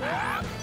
Ah!